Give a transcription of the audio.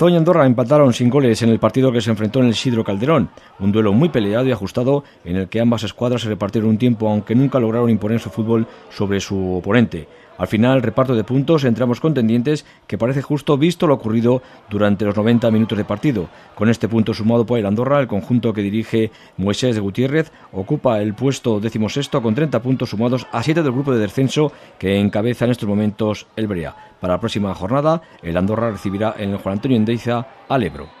Zoña Andorra empataron sin goles en el partido que se enfrentó en el Sidro Calderón, un duelo muy peleado y ajustado en el que ambas escuadras se repartieron un tiempo aunque nunca lograron imponer su fútbol sobre su oponente. Al final, reparto de puntos entre ambos contendientes que parece justo visto lo ocurrido durante los 90 minutos de partido. Con este punto sumado por el Andorra, el conjunto que dirige Moisés de Gutiérrez ocupa el puesto decimosexto con 30 puntos sumados a 7 del grupo de descenso que encabeza en estos momentos el Brea. Para la próxima jornada, el Andorra recibirá en el Juan Antonio Endeiza al Ebro.